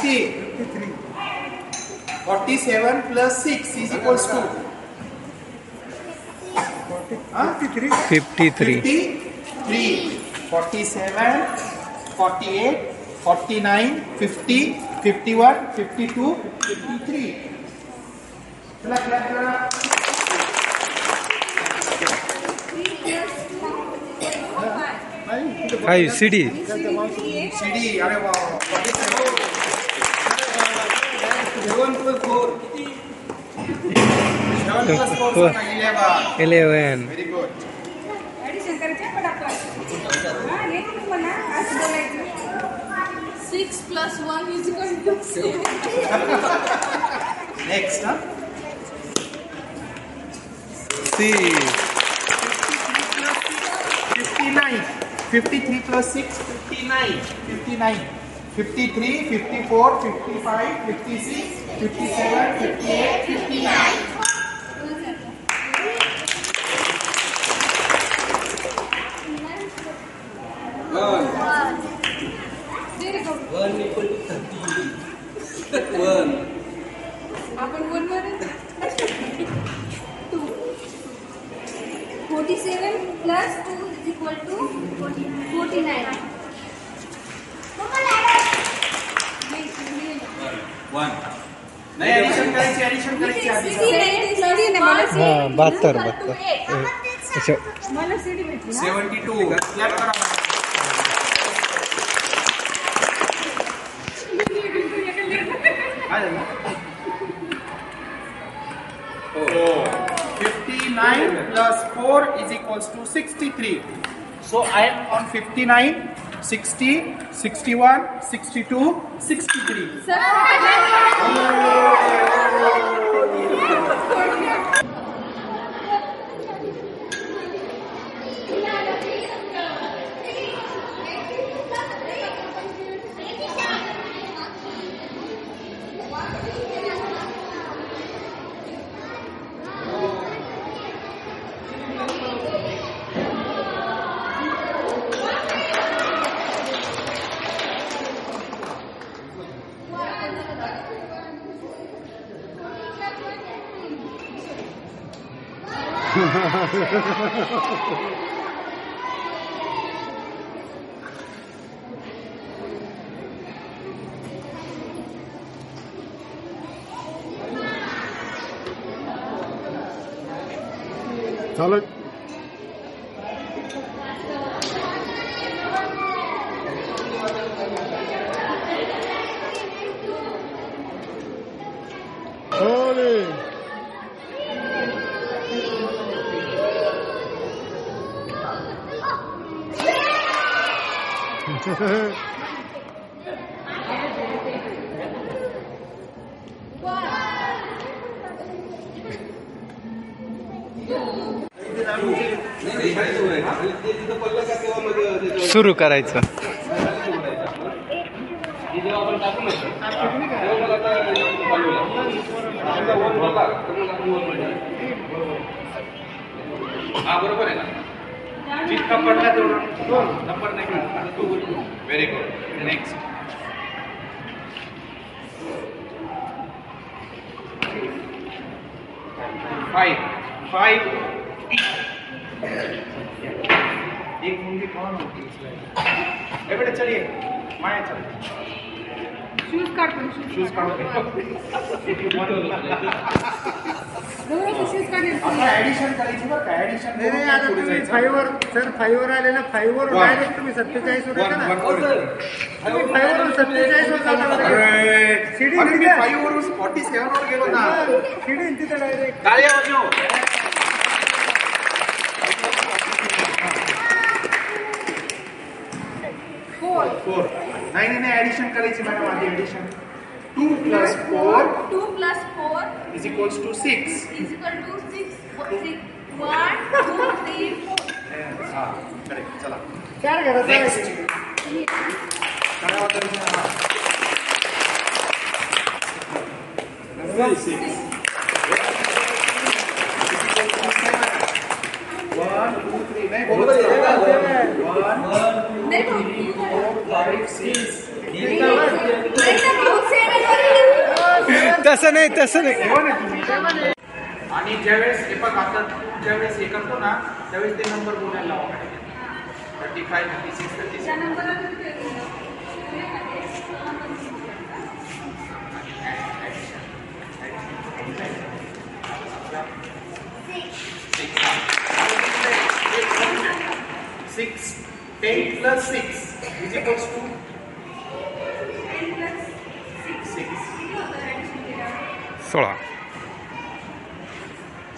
See. Forty-seven plus six is equals to huh? Fifty three 53, 47, 48, 49, 50, 51, 52, 53. चला चला चला 3 plus 2 equal to 5. Five C D Means 58. CD अरे वाह 47 seven plus four seven plus four eleven good पटापट. हा, हे कुठं म्हणा, असं 59. 53 plus 6, 59. 53, 54, 55, 56, 57, 58, 59. One. One equal One. One more. 47 plus 2 equal to forty हाँ बहात्तर बहात्तर 72 क्लॅप करा. Plus 4 is equals to 63. So I am on 59, 60, 61, 62, 63. चालू Salud. सुरू करायचं. हा बरोबर आहे ना? जितका पडला तेवढा नंबर नाही तू very good next five five एक मुंडी कौन होती ए बेटा चलिए। माया चल शूज काढतो शूज ऍडिशन करायची आता तुम्ही फाईव्हवर सर फाईव्हवर आलेला फायवर डायरेक्ट तुम्ही सत्तेचाळीस होता ना? तुम्ही फाईव्हवर सत्तेचाळीस होता शिडी मी फाईव्हवरून फॉर्टी सेव्हनवर गेलो ना. शिडी तिथे डायरेक्ट गाड्या वाजव નહીં એને એડિશન કરી છે મેડમ આજે addition 2 4 2 4 is equals to 6 is equal to 6 1 2 3 4 हाँ करेक्ट चला क्या कर रहे थे क्या होता है इसमें 6 1 2 3 नहीं बोलो 1 2 3 तसं नाही तसं नाही. तुम्ही आणि ज्यावेळेस हे आता ज्यावेळेस हे करतो ना त्यावेळेस ते नंबर बोलायला लावा. Thirty five thirty six thirty त्या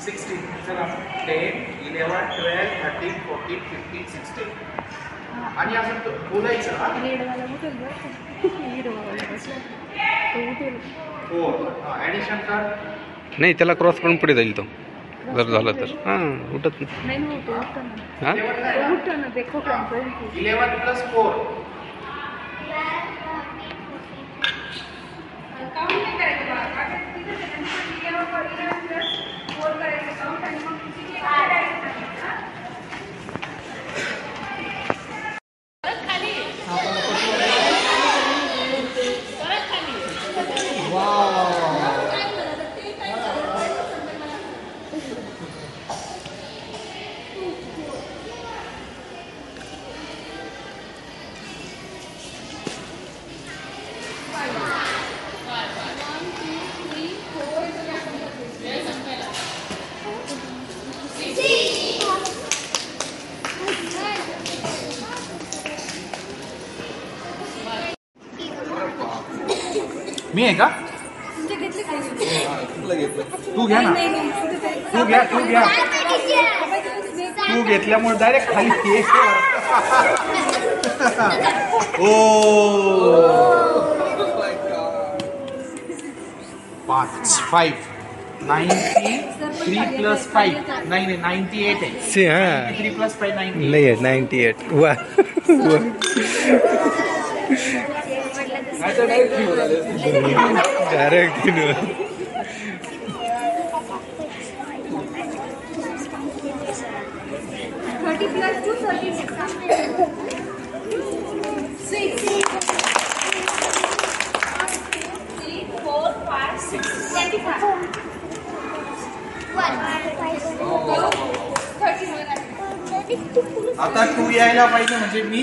नहीं चला 10 11 12 13 14 15 16 आणि असं तो बोलायचं हा हो ॲडिशन कर नाही त्याला क्रॉस करून पुढे जाईल तो जर झालं तर हाँ उठत नाही इलेवन प्लस फोर काउंट बा. आता तिथं त्याच्यानंतर eleven वर eleven plus four करायचं count आणि मग किती करायचं हा? परत खाली. परत खाली. मी आहे का. तू घ्या ना. तू घ्या तू घ्या. तू घेतल्यामुळे डायरेक्ट खाली केस ओ. पाच five ninety three plus five नाही नाही नाईन्टी एट आहे. सी हाँ थ्री प्लस फाईव्ह नाईन्टी नाही नाईन्टी एट वा. डायरेक्ट आता टू यायला पाहिजे म्हणजे मी.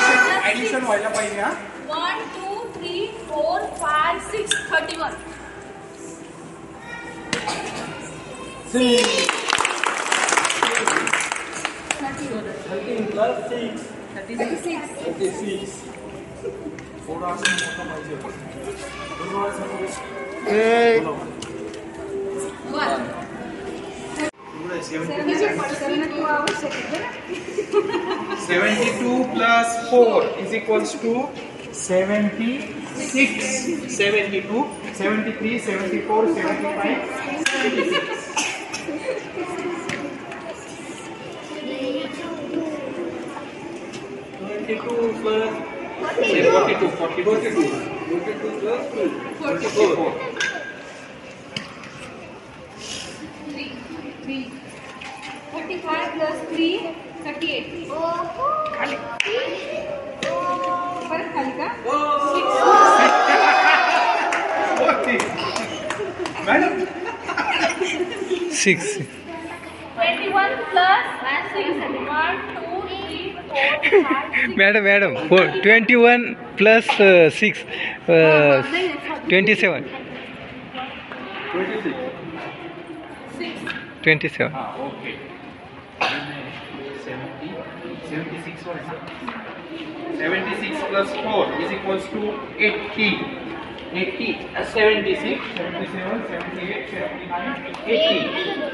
ऍडिशन ऍडिशन व्हायला पाहिजे हा. One two three four five six thirty one थोडं असं मोठं पाहिजे होतं. बरोबर seventy two plus four is equals to seventy 72 plus 4 is equals to 76. 72, 73, 74, 75, 76. plus Forty-two. Forty-two. Forty-two plus forty-four. Three thirty eight खाली। परत खाली का? Forty six twenty one plus one two three four five madam madam twenty one plus six twenty seven twenty seven 70, 76 or 76 plus 4 is equals to 80. 80, uh, 76, 77, 78, 79, 80.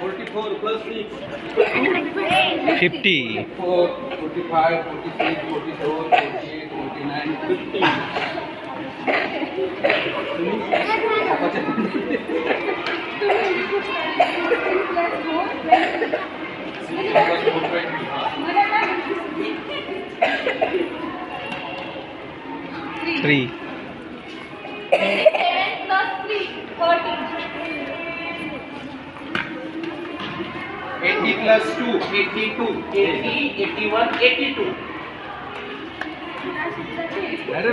Forty-four plus six. Fifty. 45 44 48 49 50 three Seven plus three, thirteen. 80 plus 2, 82, 80, 81, Era